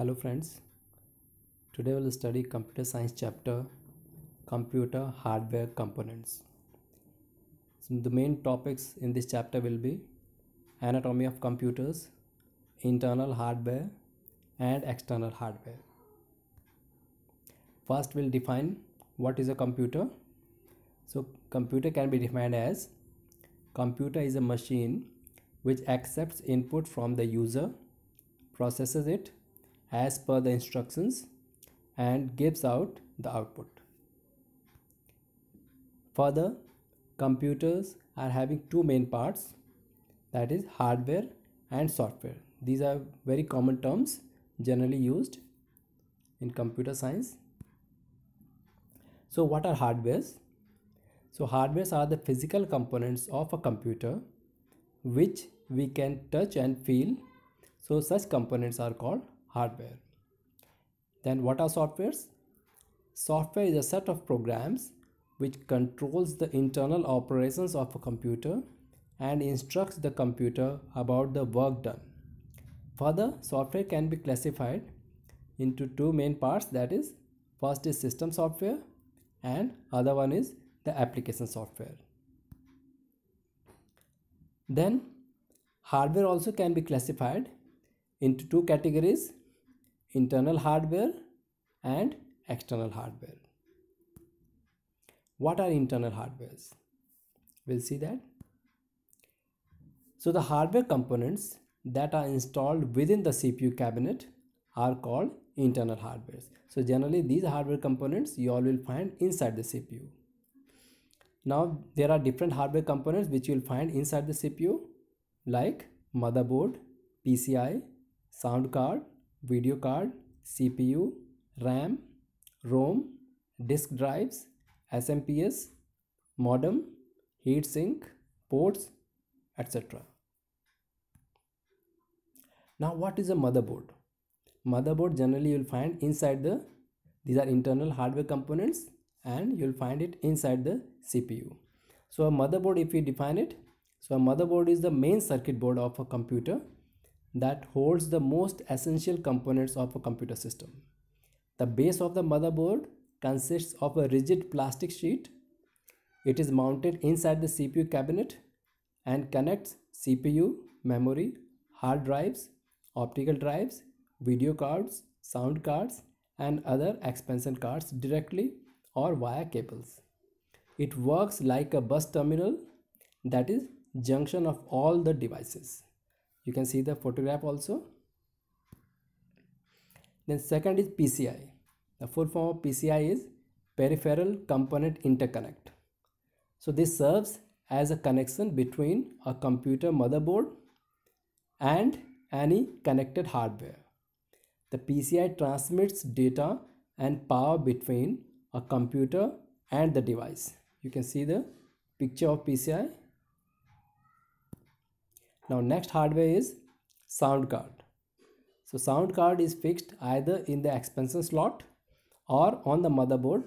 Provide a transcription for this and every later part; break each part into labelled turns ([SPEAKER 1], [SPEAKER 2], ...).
[SPEAKER 1] Hello friends. Today we'll study computer science chapter computer hardware components. So the main topics in this chapter will be anatomy of computers, internal hardware and external hardware. First we'll define what is a computer. So computer can be defined as computer is a machine which accepts input from the user, processes it as per the instructions and gives out the output. Further, computers are having two main parts that is hardware and software. These are very common terms generally used in computer science. So what are hardwares? So hardwares are the physical components of a computer which we can touch and feel. So such components are called hardware. Then what are softwares? Software is a set of programs which controls the internal operations of a computer and instructs the computer about the work done. Further, software can be classified into two main parts that is first is system software and other one is the application software. Then hardware also can be classified into two categories internal hardware and external hardware. What are internal hardwares? We'll see that. So the hardware components that are installed within the CPU cabinet are called internal hardwares. So generally these hardware components you all will find inside the CPU. Now there are different hardware components which you will find inside the CPU like motherboard, PCI, sound card, video card, CPU, RAM, ROM, disk drives, SMPS, modem, heatsink, ports, etc. Now what is a motherboard? Motherboard generally you'll find inside the these are internal hardware components and you'll find it inside the CPU. So a motherboard if we define it, so a motherboard is the main circuit board of a computer that holds the most essential components of a computer system. The base of the motherboard consists of a rigid plastic sheet. It is mounted inside the CPU cabinet and connects CPU, memory, hard drives, optical drives, video cards, sound cards and other expansion cards directly or via cables. It works like a bus terminal that is junction of all the devices you can see the photograph also. Then second is PCI the full form of PCI is peripheral component interconnect. So this serves as a connection between a computer motherboard and any connected hardware. The PCI transmits data and power between a computer and the device. You can see the picture of PCI now next hardware is sound card. So sound card is fixed either in the expansion slot or on the motherboard.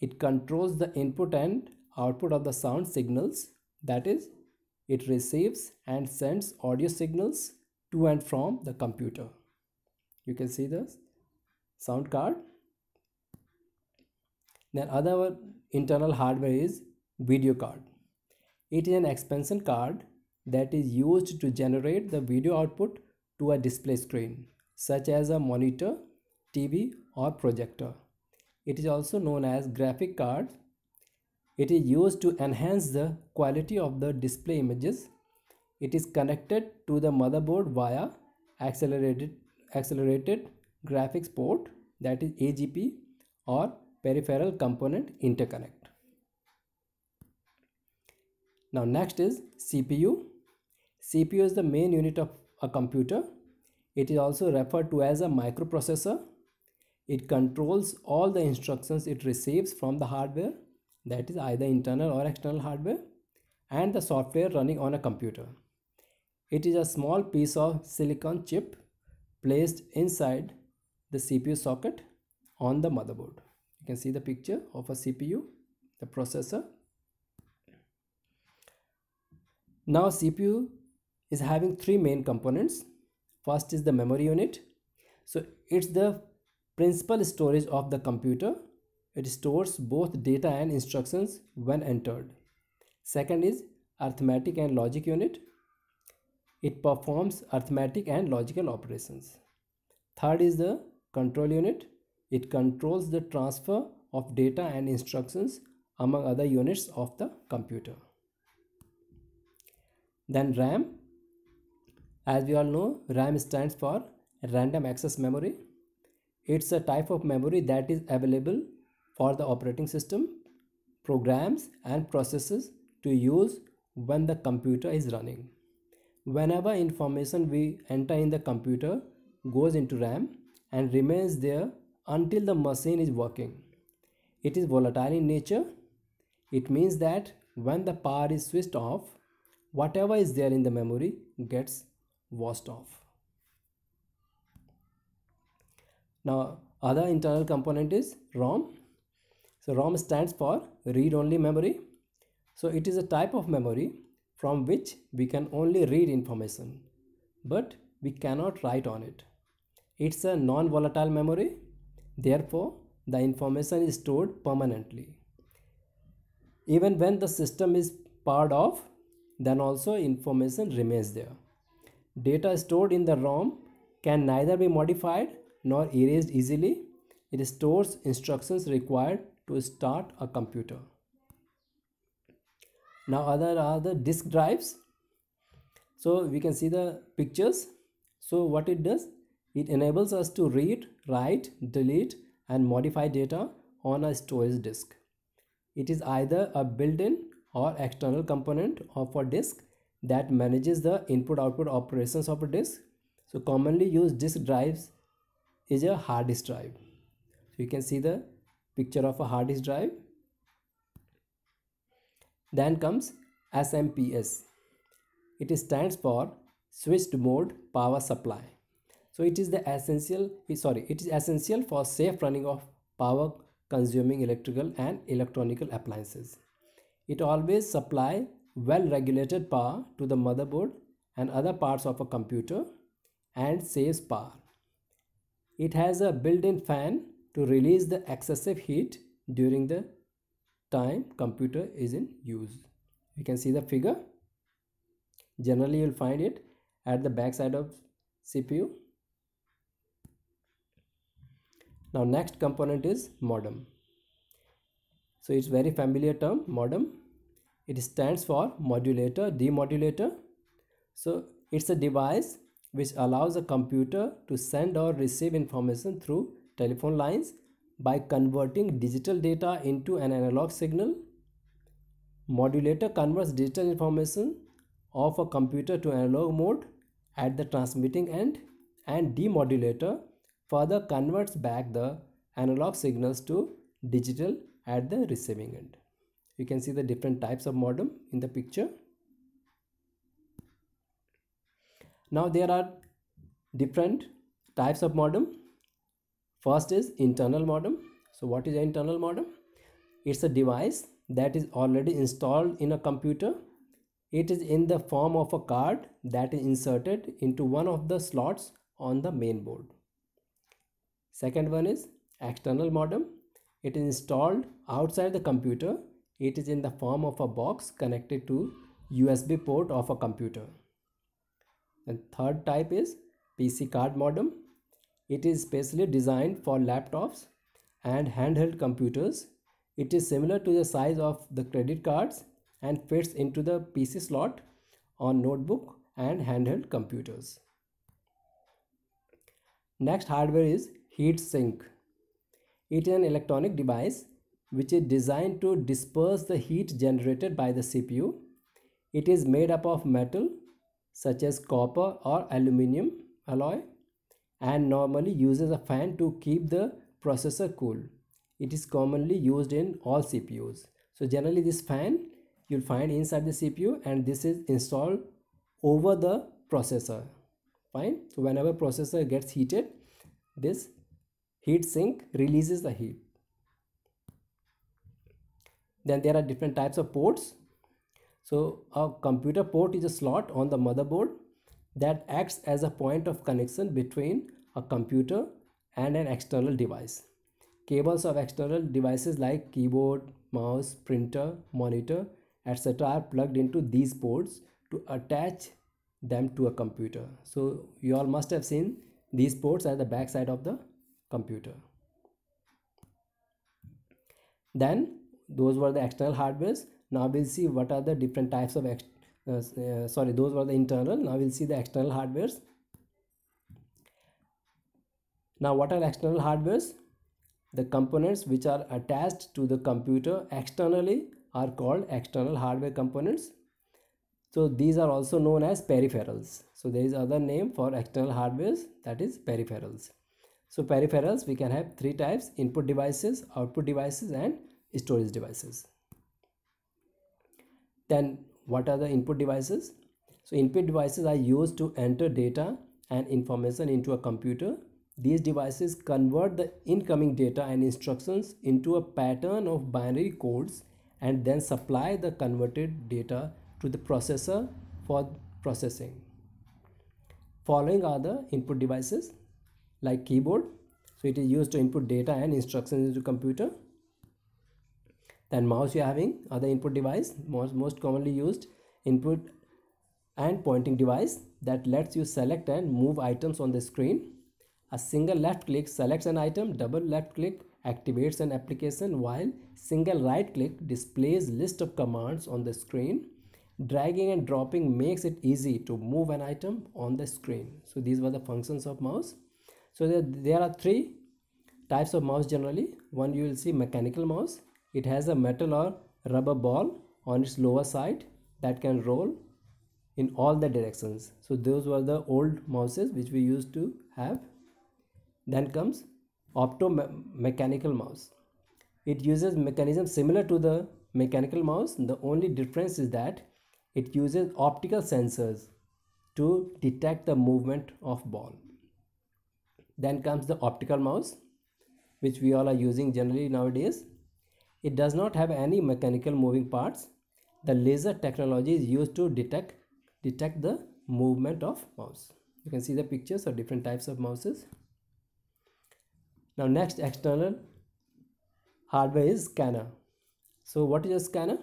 [SPEAKER 1] It controls the input and output of the sound signals. That is, it receives and sends audio signals to and from the computer. You can see the sound card. Then other internal hardware is video card. It is an expansion card that is used to generate the video output to a display screen such as a monitor, TV or projector. It is also known as graphic card. It is used to enhance the quality of the display images. It is connected to the motherboard via accelerated accelerated graphics port that is AGP or peripheral component interconnect. Now next is CPU. CPU is the main unit of a computer. It is also referred to as a microprocessor. It controls all the instructions it receives from the hardware that is either internal or external hardware and the software running on a computer. It is a small piece of silicon chip placed inside the CPU socket on the motherboard. You can see the picture of a CPU, the processor. Now CPU is having three main components. First is the memory unit. so it's the principal storage of the computer. It stores both data and instructions when entered. Second is arithmetic and logic unit. It performs arithmetic and logical operations. Third is the control unit. It controls the transfer of data and instructions among other units of the computer. Then ram as we all know, RAM stands for Random Access Memory. It's a type of memory that is available for the operating system, programs and processes to use when the computer is running. Whenever information we enter in the computer goes into RAM and remains there until the machine is working. It is volatile in nature. It means that when the power is switched off, whatever is there in the memory gets washed off. Now other internal component is ROM. So ROM stands for read-only memory. So it is a type of memory from which we can only read information but we cannot write on it. It's a non-volatile memory therefore the information is stored permanently. Even when the system is powered off then also information remains there. Data stored in the ROM can neither be modified nor erased easily. It stores instructions required to start a computer. Now other are the disk drives. So we can see the pictures. So what it does, it enables us to read, write, delete and modify data on a storage disk. It is either a built-in or external component of a disk that manages the input output operations of a disk. So commonly used disk drives is a hard disk drive. So you can see the picture of a hard disk drive. Then comes smps it stands for switched mode power supply. So it is the essential sorry it is essential for safe running of power consuming electrical and electronic appliances. It always supply well-regulated power to the motherboard and other parts of a computer and saves power. It has a built-in fan to release the excessive heat during the time computer is in use. You can see the figure. Generally, you'll find it at the back side of CPU. Now, next component is modem. So, it's very familiar term modem it stands for modulator demodulator. So it's a device which allows a computer to send or receive information through telephone lines by converting digital data into an analog signal. Modulator converts digital information of a computer to analog mode at the transmitting end and demodulator further converts back the analog signals to digital at the receiving end you can see the different types of modem in the picture. Now there are different types of modem. First is internal modem. So what is internal modem? It's a device that is already installed in a computer. It is in the form of a card that is inserted into one of the slots on the main board. Second one is external modem. It is installed outside the computer it is in the form of a box connected to USB port of a computer. And third type is PC card modem. It is specially designed for laptops and handheld computers. It is similar to the size of the credit cards and fits into the PC slot on notebook and handheld computers. Next hardware is heat sink. It is an electronic device which is designed to disperse the heat generated by the CPU. It is made up of metal such as copper or aluminum alloy and normally uses a fan to keep the processor cool. It is commonly used in all CPUs. So generally this fan you'll find inside the CPU and this is installed over the processor. Fine. So whenever processor gets heated, this heat sink releases the heat then there are different types of ports so a computer port is a slot on the motherboard that acts as a point of connection between a computer and an external device. Cables of external devices like keyboard, mouse, printer, monitor, etc. are plugged into these ports to attach them to a computer. So you all must have seen these ports at the back side of the computer. Then those were the external hardwares. Now we'll see what are the different types of, uh, uh, sorry, those were the internal. Now we'll see the external hardwares. Now what are external hardwares? The components which are attached to the computer externally are called external hardware components. So these are also known as peripherals. So there is other name for external hardwares that is peripherals. So peripherals we can have three types input devices, output devices and storage devices. Then what are the input devices? So input devices are used to enter data and information into a computer. These devices convert the incoming data and instructions into a pattern of binary codes and then supply the converted data to the processor for processing. Following are the input devices like keyboard. So it is used to input data and instructions into computer. Then mouse you are having other input device most, most commonly used input and pointing device that lets you select and move items on the screen. A single left click selects an item, double left click activates an application while single right click displays list of commands on the screen. Dragging and dropping makes it easy to move an item on the screen. So these were the functions of mouse. So there, there are three types of mouse generally. One you will see mechanical mouse it has a metal or rubber ball on its lower side that can roll in all the directions so those were the old mouses which we used to have then comes opto-mechanical mouse. It uses mechanism similar to the mechanical mouse. The only difference is that it uses optical sensors to detect the movement of ball. Then comes the optical mouse, which we all are using generally nowadays. It does not have any mechanical moving parts. The laser technology is used to detect detect the movement of mouse. You can see the pictures of different types of mouses. Now next external hardware is scanner. So what is a scanner?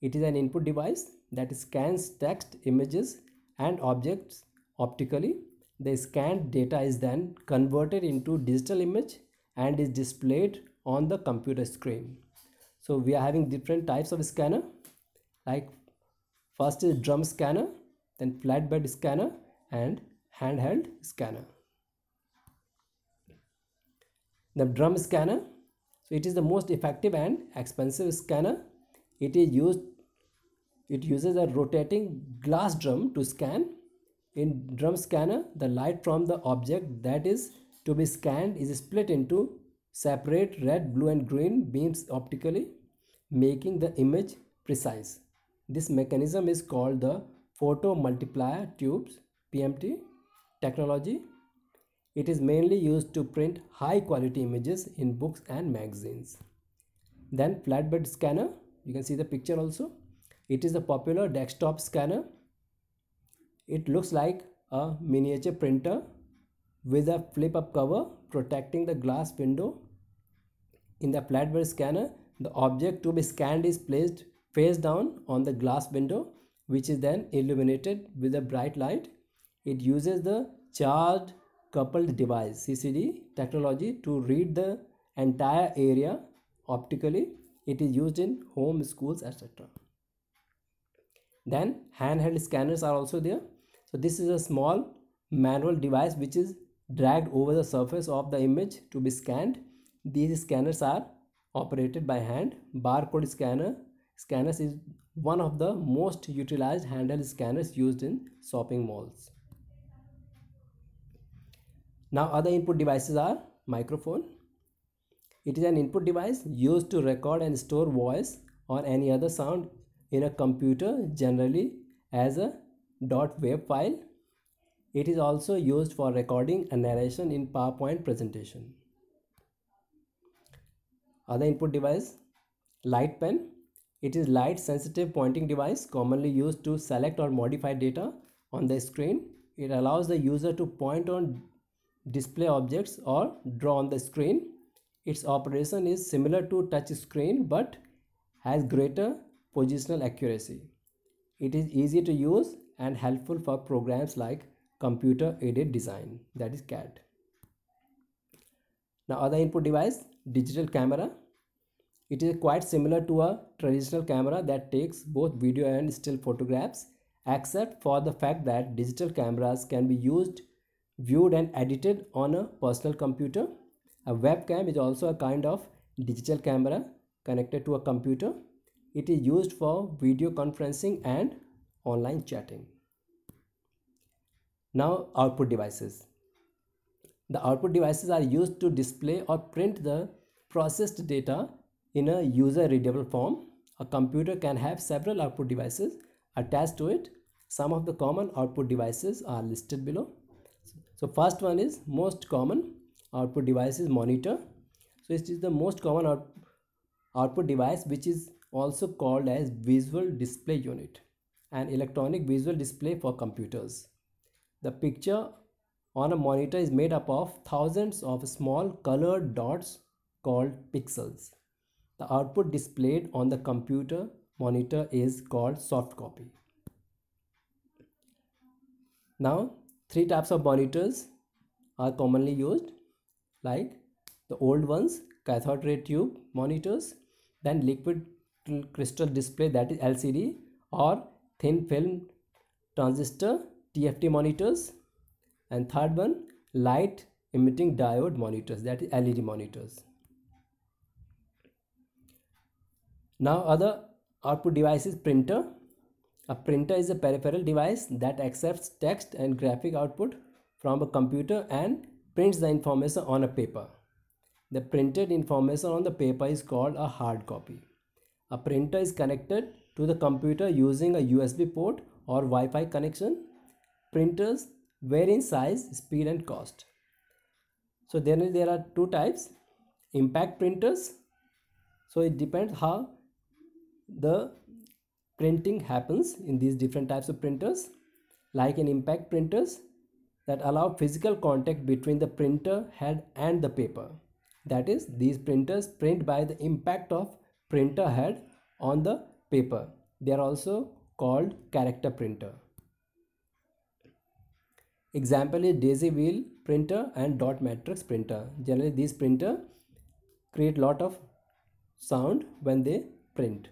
[SPEAKER 1] It is an input device that scans text, images and objects optically. The scanned data is then converted into digital image and is displayed on the computer screen. So we are having different types of scanner. Like first is drum scanner, then flatbed scanner and handheld scanner. The drum scanner so it is the most effective and expensive scanner. It is used it uses a rotating glass drum to scan. In drum scanner the light from the object that is to be scanned is split into separate red blue and green beams optically making the image precise this mechanism is called the photo multiplier tubes pmt technology it is mainly used to print high quality images in books and magazines. Then flatbed scanner, you can see the picture also. It is a popular desktop scanner. It looks like a miniature printer with a flip up cover protecting the glass window. In the flatbed scanner, the object to be scanned is placed face down on the glass window which is then illuminated with a bright light. It uses the charged coupled device CCD technology to read the entire area optically. It is used in home, schools, etc. Then handheld scanners are also there. So this is a small manual device which is dragged over the surface of the image to be scanned. These scanners are operated by hand. Barcode scanner scanners is one of the most utilized handheld scanners used in shopping malls. Now other input devices are microphone. It is an input device used to record and store voice or any other sound in a computer generally as a .dot .wav file. It is also used for recording a narration in PowerPoint presentation. Other input device light pen. It is light sensitive pointing device commonly used to select or modify data on the screen. It allows the user to point on display objects or draw on the screen. Its operation is similar to touch screen but has greater positional accuracy. It is easy to use and helpful for programs like computer aided design that is CAD. Now other input device digital camera. It is quite similar to a traditional camera that takes both video and still photographs except for the fact that digital cameras can be used, viewed and edited on a personal computer. A webcam is also a kind of digital camera connected to a computer. It is used for video conferencing and online chatting. Now output devices. The output devices are used to display or print the processed data in a user readable form. A computer can have several output devices attached to it some of the common output devices are listed below. So first one is most common output device is monitor. So it is the most common out output device which is also called as visual display unit an electronic visual display for computers. The picture on a monitor is made up of thousands of small colored dots called pixels. The output displayed on the computer monitor is called soft copy. Now, three types of monitors are commonly used like the old ones cathode ray tube monitors then liquid crystal display that is LCD or thin film transistor TFT monitors and third one light emitting diode monitors that is LED monitors. Now other output device is printer a printer is a peripheral device that accepts text and graphic output from a computer and prints the information on a paper. The printed information on the paper is called a hard copy. A printer is connected to the computer using a USB port or Wi-Fi connection. Printers vary in size, speed and cost. So then there are two types. Impact printers. So it depends how the printing happens in these different types of printers like in impact printers that allow physical contact between the printer head and the paper that is these printers print by the impact of printer head on the paper they are also called character printer example is daisy wheel printer and dot matrix printer generally these printer create lot of sound when they print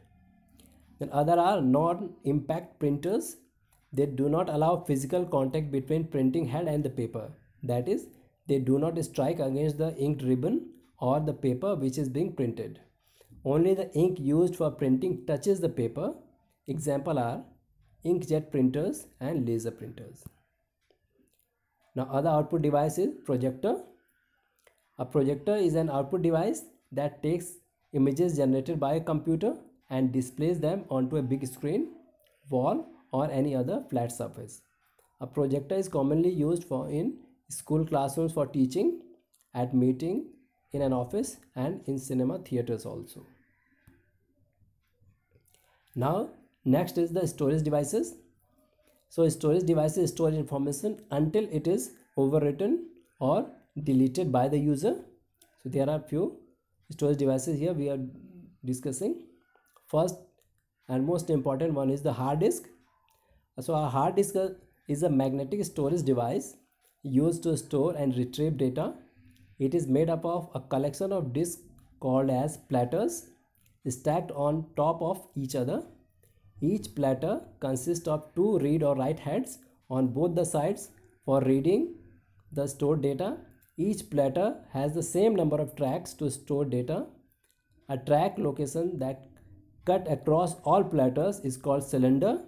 [SPEAKER 1] then other are non-impact printers. They do not allow physical contact between printing head and the paper. That is, they do not strike against the inked ribbon or the paper which is being printed. Only the ink used for printing touches the paper. Example are inkjet printers and laser printers. Now other output device is projector. A projector is an output device that takes images generated by a computer and displays them onto a big screen, wall or any other flat surface. A projector is commonly used for in school classrooms for teaching, at meeting, in an office and in cinema theaters also. Now next is the storage devices. So storage devices store information until it is overwritten or deleted by the user. So there are few storage devices here we are discussing. First and most important one is the hard disk. So a hard disk is a magnetic storage device used to store and retrieve data. It is made up of a collection of disks called as platters stacked on top of each other each platter consists of two read or write heads on both the sides for reading the stored data each platter has the same number of tracks to store data a track location that cut across all platters is called cylinder.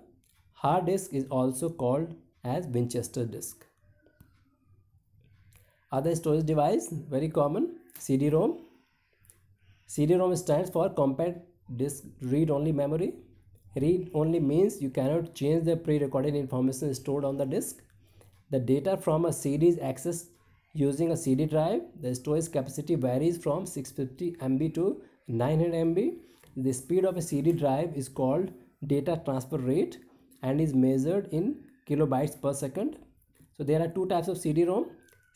[SPEAKER 1] Hard disk is also called as Winchester disk. Other storage device, very common, CD-ROM. CD-ROM stands for compact disk read-only memory. Read-only means you cannot change the pre-recorded information stored on the disk. The data from a CD is accessed using a CD drive. The storage capacity varies from 650 MB to 900 MB the speed of a CD drive is called data transfer rate and is measured in kilobytes per second. So there are two types of CD-ROM.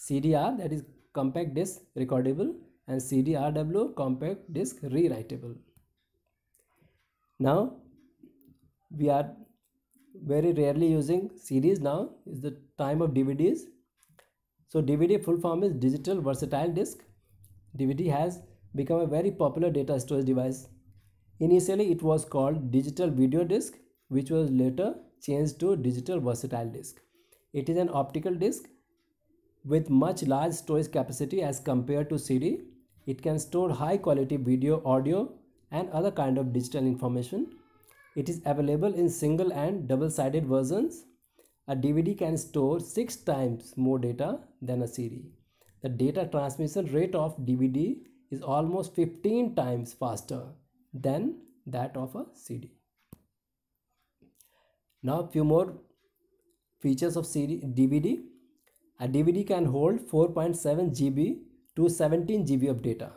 [SPEAKER 1] CDR that is compact disk recordable and CDRW compact disk rewritable. Now we are very rarely using CDs now is the time of DVDs. So DVD full form is digital versatile disk. DVD has become a very popular data storage device. Initially it was called digital video disk which was later changed to digital versatile disk. It is an optical disk with much large storage capacity as compared to CD. It can store high quality video, audio and other kind of digital information. It is available in single and double-sided versions. A DVD can store 6 times more data than a CD. The data transmission rate of DVD is almost 15 times faster than that of a CD. Now a few more features of CD, DVD. A DVD can hold 4.7 GB to 17 GB of data.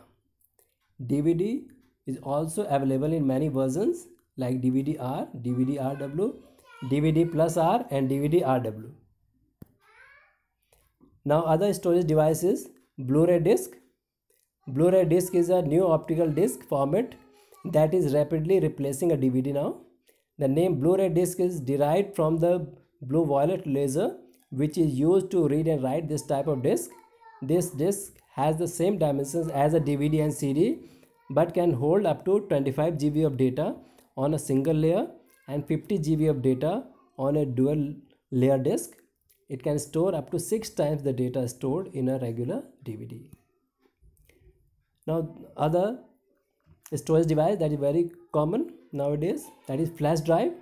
[SPEAKER 1] DVD is also available in many versions like DVD R, DVD RW, DVD plus R and DVD RW. Now other storage devices Blu-ray disc. Blu-ray disc is a new optical disc format that is rapidly replacing a DVD now. The name Blu-ray disc is derived from the blue violet laser which is used to read and write this type of disc. This disc has the same dimensions as a DVD and CD but can hold up to 25 GB of data on a single layer and 50 GB of data on a dual layer disk. It can store up to 6 times the data stored in a regular DVD. Now other storage device that is very common nowadays that is flash drive.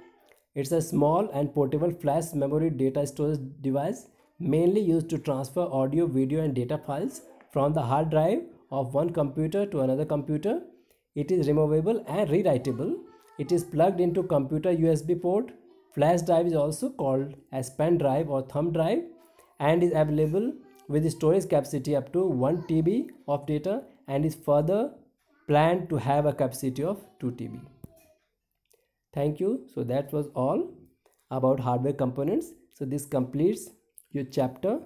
[SPEAKER 1] It's a small and portable flash memory data storage device mainly used to transfer audio, video and data files from the hard drive of one computer to another computer. It is removable and rewritable it is plugged into computer USB port. Flash drive is also called as pen drive or thumb drive and is available with storage capacity up to 1 TB of data and is further planned to have a capacity of 2 TB. Thank you. So that was all about hardware components. So this completes your chapter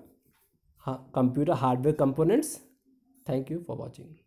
[SPEAKER 1] computer hardware components. Thank you for watching.